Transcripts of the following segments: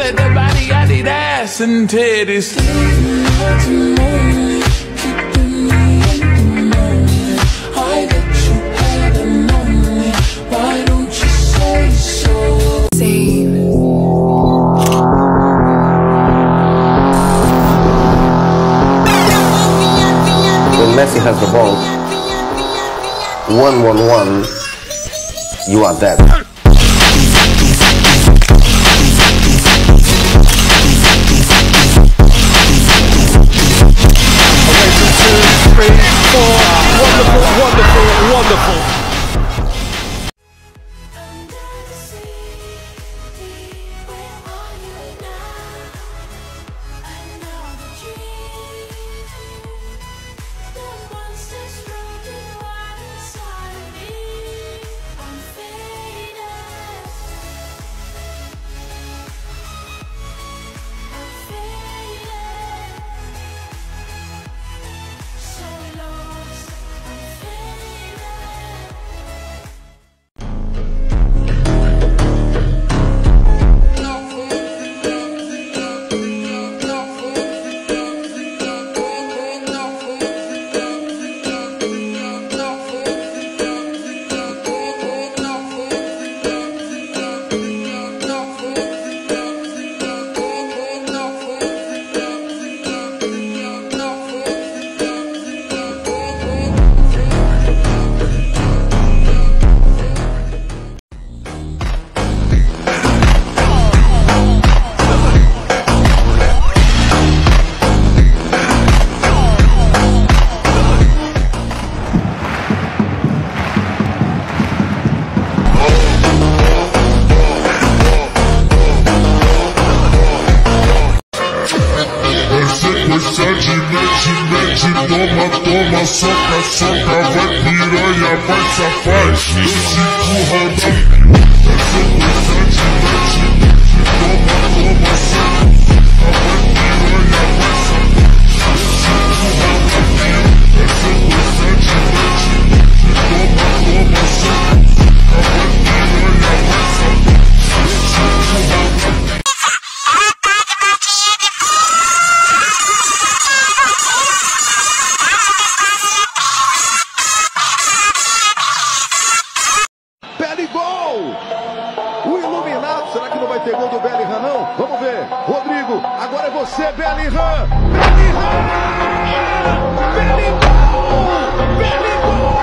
let the body, I need ass and titties. Messi has the ball, one one one, you are dead. Mete, toma, toma, soca, soca, vai piranha, vai safaz, eu empurrando. Mete, mete, mete, toma, toma, soca, agora é você, Bellingham! Bellingham! Bellingham! Bellingham!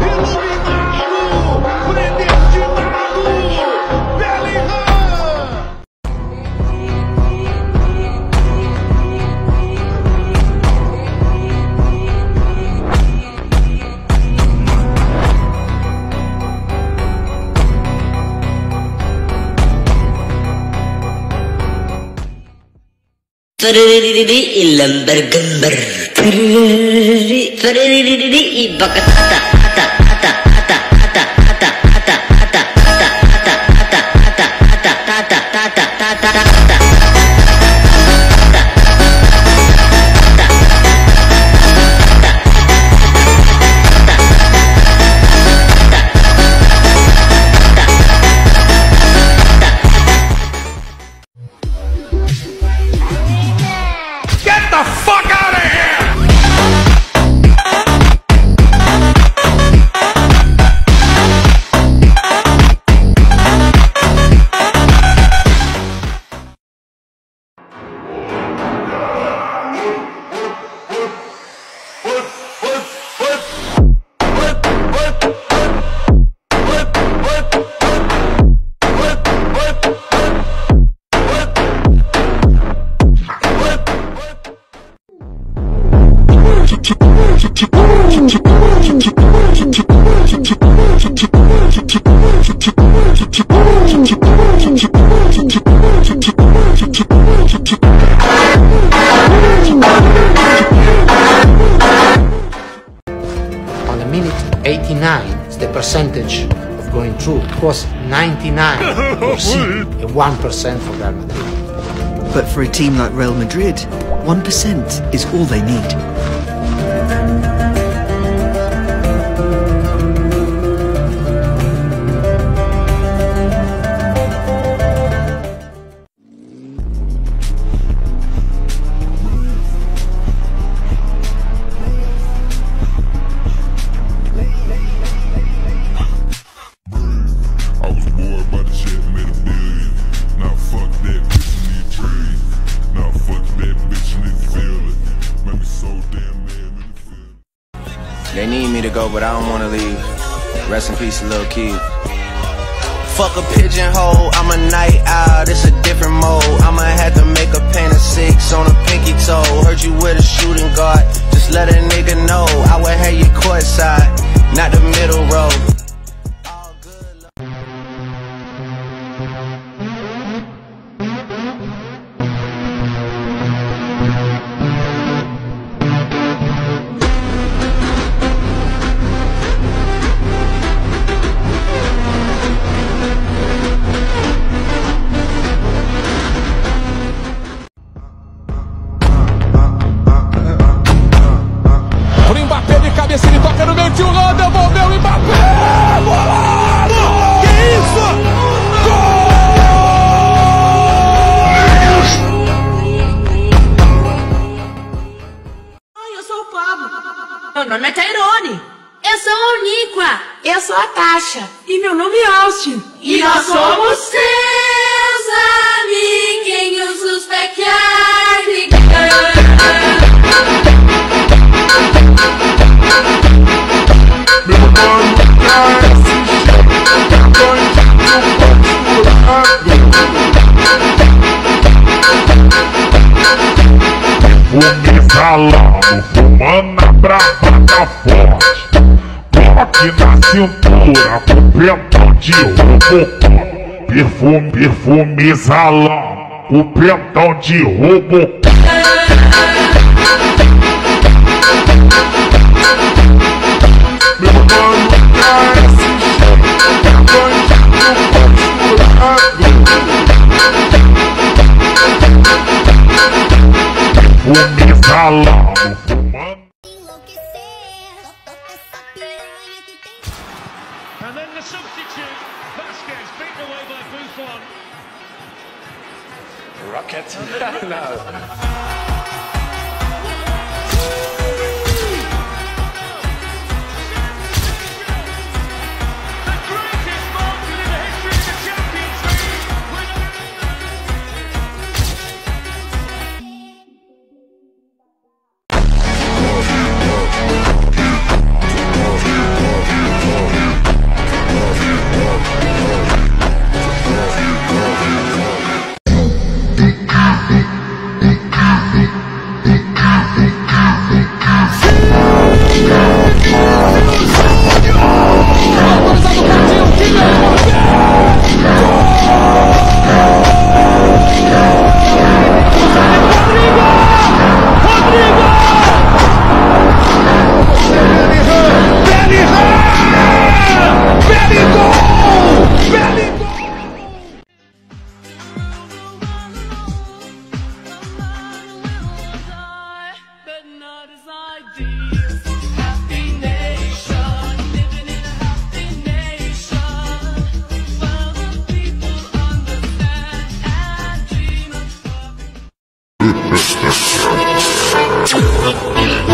Iluminado! Ilam bergembar. Ibakat kata kata kata. Percentage of going through was 99 for City and 1% for Real Madrid. But for a team like Real Madrid, 1% is all they need. To go, but I don't wanna leave. Rest in peace, Lil Keed. Fuck a pigeonhole, I'm a night owl, it's a different mode. I'ma have to make a paint of six on a pinky toe. Heard you with a shooting guard, just let a nigga know. I would have you courtside, not the middle row. Sou a Tasha. E meu nome é Austin. E nós somos seus amiguinhos, os backyard. Perfume exalando, fumando a brava da forte. Toque na cintura completa de roubo, Perfume, perfume o pentão de robocó é Perfume exalado Rocket. no.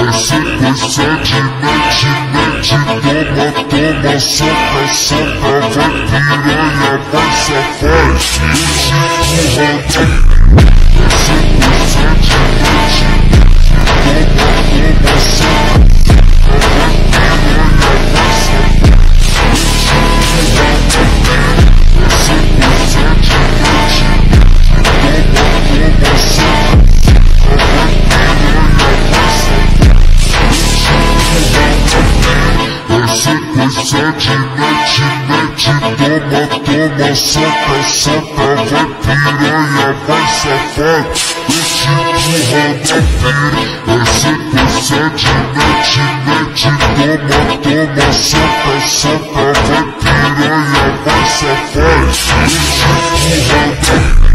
Você gosta de mete, mete, toma, toma, soca, soca, vai piranha, vai safar, esse empurra Você gosta de mete, Você gosta de mete, mete, toma, toma, soca, soca, vai piranha, vai safado, esse empurra da pira. Você gosta de mete, mete, toma, toma, soca, soca, vai piranha, vai safado, esse empurra da pira.